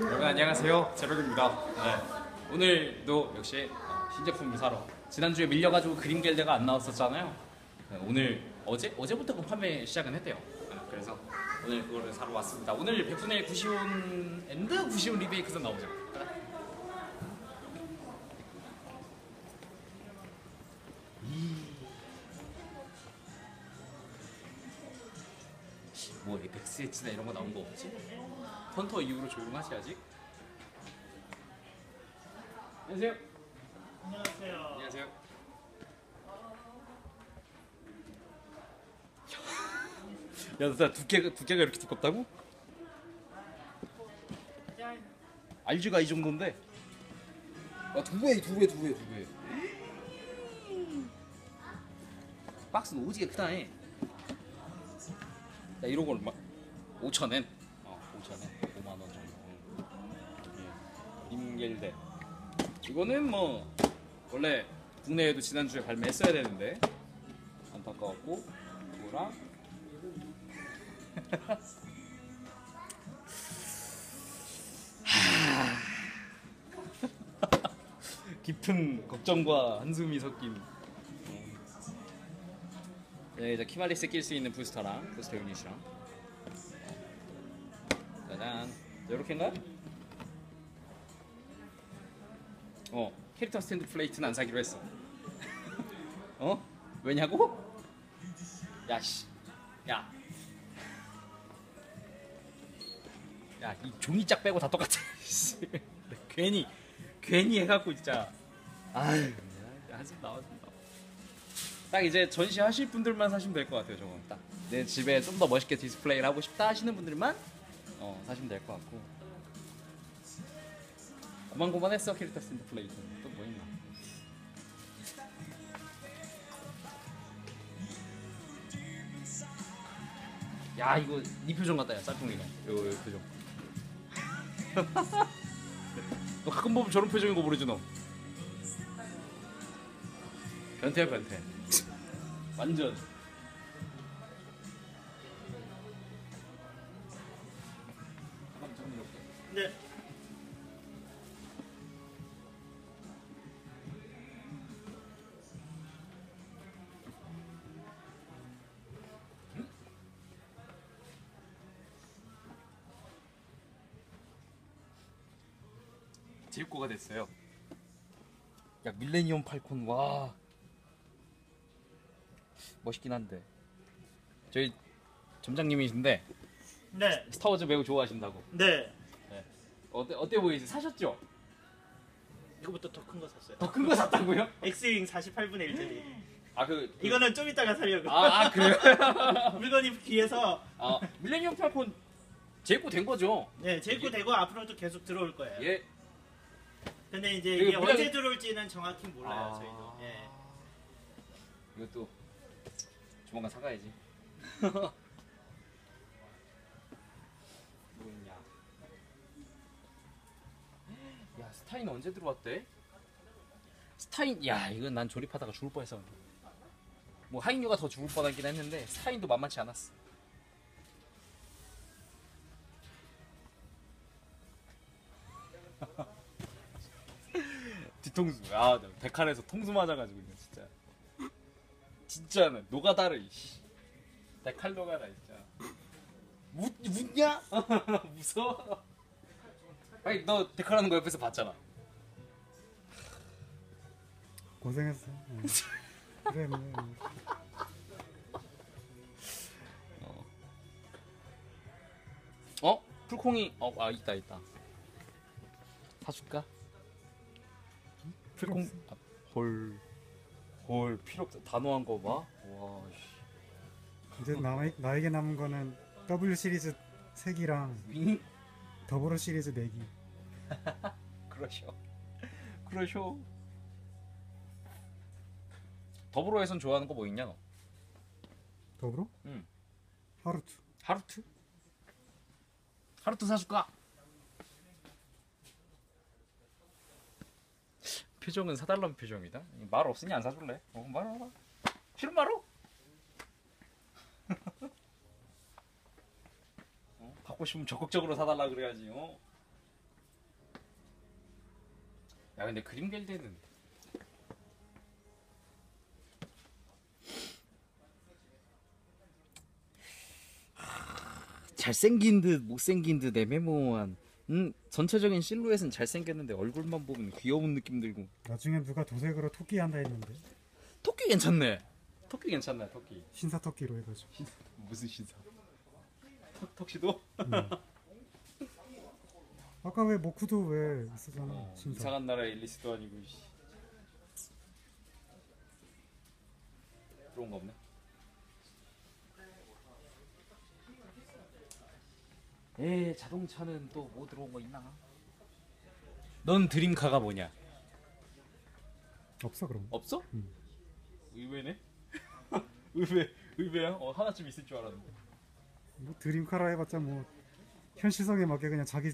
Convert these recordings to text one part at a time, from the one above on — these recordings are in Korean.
여러분 안녕하세요. 제로입니다. 네. 오늘도 역시 어, 신제품을 사러 지난주에 밀려가지고 그림게르데가 안 나왔었잖아요. 네, 오늘 어제? 어제부터 그 판매 시작은 했대요. 네, 그래서 오늘 그거를 사러 왔습니다. 오늘 100분의 1 구시온 and 구시온 리베이크도 나오죠 뭐 에펙스 엣지나 이런 거 나온 거 없지? 헌터 이후로 조용하지 아직? 안녕하세요. 안녕하세요. 안녕하세요. 야, 나 두께가 두께가 이렇게 두껍다고? 알지가 이 정도인데. 아, 두 배, 두 배, 두 배, 두 배. 박스는 오지게 크다 해. 야, 이런 걸막 5천엔. 어, 5천엔. 5만 원 정도. 예. 임겔대. 이거는 뭐 원래 국내에도 지난주에 발매했어야 되는데 안타까웠고 이거랑 깊은 걱정과 한숨이 섞인 네, 이제 키말리스 낄 수 있는 부스터랑 부스터 유닛이랑 짜잔 이렇게인가요? 어 캐릭터 스탠드 플레이트는 안 사기로 했어 어? 왜냐고? 야씨 야 야, 이 종이짝 빼고 다 똑같아. 씨. 괜히, 괜히 해갖고 진짜. 아유, 한숨 나와준다. 딱 이제 전시하실 분들만 사시면 될 것 같아요, 저건. 딱. 내 집에 좀 더 멋있게 디스플레이를 하고 싶다 하시는 분들만 어, 사시면 될 것 같고. 고만고만했어, 캐릭터 스탠드 플레이트. 또뭐 있나? 야, 이거 네 표정 같다, 야, 짤퉁이가. 요, 요 표정. 너 가끔 보면 저런 표정인 거 모르지 너? 변태야 변태. 완전. 네. 제입고가 됐어요. 야 밀레니엄 팔콘 와 멋있긴 한데 저희 점장님이신데 네. 스타워즈 매우 좋아하신다고. 네. 어때 어때 보이세요? 사셨죠? 이거부터 더 큰 거 샀어요. 더 큰 거 샀다고요? 엑스윙 48분의 1 짜리. 아 그 이거는 좀 이따가 사려고. 아, 아 그래요? 물건이 귀해서 아 밀레니엄 팔콘 제입고 된 거죠? 네, 재입고 되고 앞으로도 계속 들어올 거예요. 예. 근데 이제 이게 물량이- 언제 들어올지는 정확히 몰라요, 아. 저희도. 예. 이것도 조만간 사가야지. 뭐 있냐? 야 스타인 언제 들어왔대? 스타인 야 이건 난 조립하다가 죽을 뻔했어. 뭐 하인류가 더 죽을 뻔하긴 했는데 스타인도 만만치 않았어. 뒤통수. 아, 나 백할에서 통수 맞아가지고 진짜. 진짜는 노가다를 이씨. 백할 노가다 진짜. 묻 묻냐? 무서워. 아니 너 백할하는 거 옆에서 봤잖아. 고생했어. 응. 그래 뭐. 어? 풀콩이 어 아 있다 있다. 사줄까? 풀콩. 아, 헐. 헐 필요 없다. 단호한 거 봐. 와 씨. 이제 나 나에게 남은 거는 W 시리즈 3기랑 윙 더블오 시리즈 4기. 그러셔. 그러셔. 더블오에선 좋아하는 거 뭐 있냐 너? 더불어? 응. 하루투. 하루트? 하루트 사줄까? 표정은 사달라는 표정이다. 말 없으니 안 사줄래? 어, 말하라. 싫은 말어? 어? 갖고 싶으면 적극적으로 사달라 그래야지. 어? 야 근데 그림 갤드는 잘생긴 듯 못생긴 듯 애매모호한 음 전체적인 실루엣은 잘생겼는데 얼굴만 보면 귀여운 느낌 들고. 나중에 누가 도색으로 토끼 한다 했는데? 토끼 괜찮네. 토끼 괜찮네 토끼. 신사 토끼로 해가지고. 무슨 신사? 턱, 턱시도? 아까 왜 모쿠도 왜 있었잖아 어, 신사. 이상한 나라의 앨리스도 아니고 씨. 들어온 거 없네 에 자동차는 또 뭐 들어온 거 있나? 넌 드림카가 뭐냐? 없어 그럼 없어? 음. 의외네? 의외 의외야? 어 하나쯤 있을 줄 알았는데 뭐 드림카라 해봤자 뭐 현실성에 맞게 그냥 자기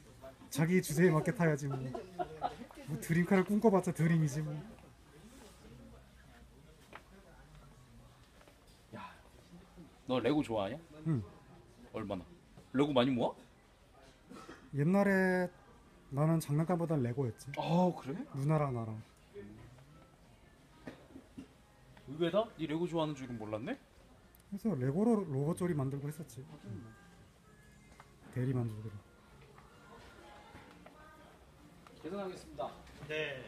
자기 주제에 맞게 타야지 뭐, 뭐 드림카를 꿈꿔봤자 드림이지 뭐 너 레고 좋아하냐? 응. 얼마나? 레고 많이 모아? 옛날에 나는 장난감보단 레고였지 아 그래? 누나랑 나랑 의외다? 네 레고 좋아하는 줄은 몰랐네? 그래서 레고로 로봇 조리 만들고 했었지 대리 만들고 계산하겠습니다 네.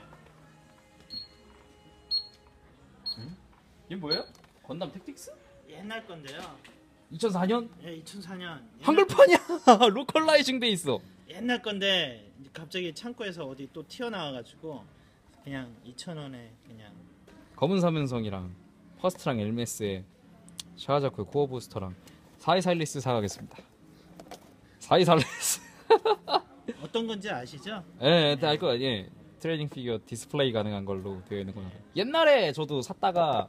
이게 뭐예요? 건담 택틱스? 옛날 건데요. 2004년? 예, 2004년. 한글판이야! localizing 돼 있어 옛날 건데 갑자기 창고에서 어디 또 튀어나와가지고 그냥 2,000원에 그냥 검은 삼연성이랑 퍼스트랑 엘메스의 샤아자쿠 코어 부스터랑 사이살리스 사가겠습니다 사이살리스 어떤 건지 아시죠? 예, 네, 알거 예. 트레이닝 피규어 디스플레이 가능한 걸로 되어 있는 거나 옛날에 저도 샀다가 아?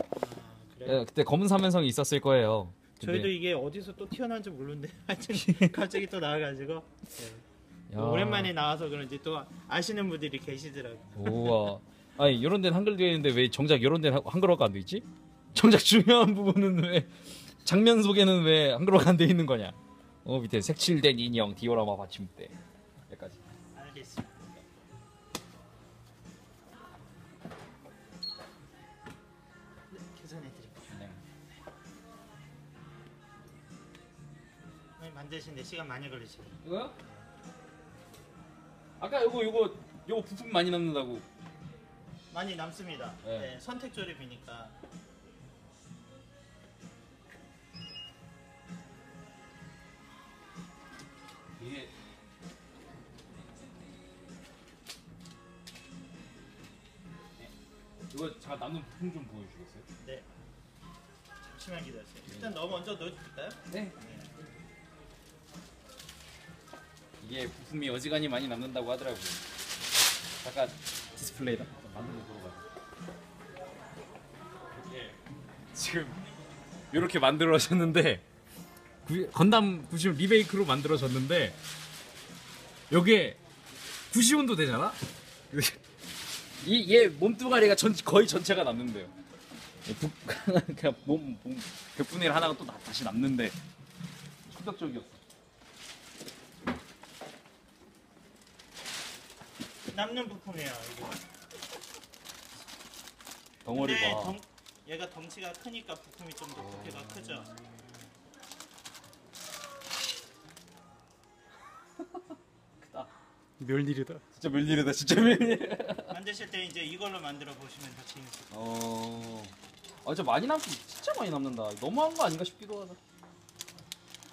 예, 그때 검은 삼연성이 있었을 거예요 근데- 저희도 이게 어디서 또 튀어나온지 모르는데 하여튼 갑자기 또 나와가지고 네. 야. 오랜만에 나와서 그런지 또 아시는 분들이 계시더라고요. 우와. 아니 이런 데는 한글 되어 있는데 왜 정작 이런 데는 한- 한글어가 안 돼 있지? 정작 중요한 부분은 왜 장면 속에는 왜 한글어가 안 돼 있는 거냐? 어 밑에 색칠된 인형 디오라마 받침대 여기까지. 알겠습니다. 네, 계산해 드릴게요. 네. 만드시는데 시간 많이 걸리시네요. 이거요? 아까 요거 요거 요거 부품 많이 남는다고. 많이 남습니다. 네. 네, 선택 조립이니까. 이게 네. 이거 자 남는 부품 좀 보여주겠어요? 네. 잠시만 기다리세요. 일단 너 먼저 넣어줄까요? 네. 이게 부품이 어지간히 많이 남는다고 하더라고요. 잠깐 디스플레이다. 만들어 보러 이게 지금 이렇게 만들어졌는데 구- 건담 90 리메이크로 만들어졌는데 여기에 90온도 되잖아? 이 얘 몸뚱아리가 전, 거의 전체가 남는데요. 부, 그냥 몸, 몸 100분의 1 하나가 또 나- 다시 남는데 충격적이었어. 남는 부품이에요. 이거. 덩어리 근데 봐. 덩, 얘가 덩치가 크니까 부품이 좀 더 부피가 크죠. 멸일이다 진짜 멸일이다. 진짜 멸일. 만드실 때 이제 이걸로 만들어 보시면 더 재밌을 거예요. 어. 아, 진짜 많이 남긴 진짜 많이 남는다. 너무한 거 아닌가 싶기도 하다.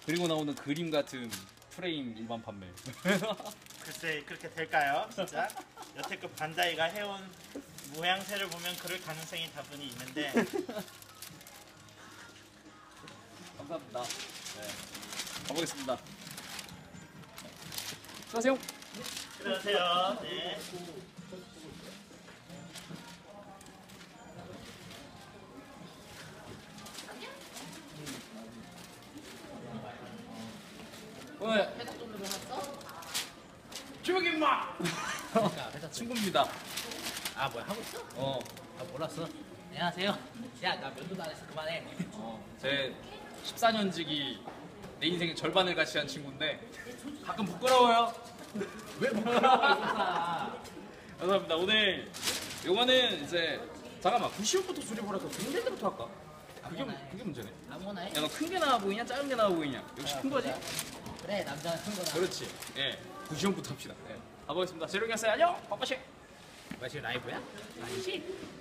그리고 나오는 그림 같은 프레임 일반 판매. 글쎄 그렇게 될까요? 진짜 여태껏 반다이가 해온 모양새를 보면 그럴 가능성이 다분히 있는데 감사합니다. 네. 가보겠습니다. 수고하세요. 들어가세요. 네. 오늘 조 죽이 임마! 회사 친구입니다. 아, 뭐야, 하고 있어? 어, 아, 몰랐어. 안녕하세요. 야, 나 면도도 안 했어. 그만해. 어, 제 14년 지기 내 인생의 절반을 같이 한 친구인데 가끔 부끄러워요. 왜 부끄러워? 감사합니다. 오늘 요거는 이제 잠깐만 90부터 수립을 해서 100년 때부터 할까? 아, 그게, 그게 문제네. 아무거나 해. 야, 너 큰 게 나와 보이냐? 작은 게 나와 보이냐? 역시 큰 거지? 그래, 남자는 큰 거다. 그렇지. 예. 구시형부터 합시다. 네. 가보겠습니다. 재룡이 었어요 안녕. 빠빠씨. 마시 뭐 라이브야? 아니지.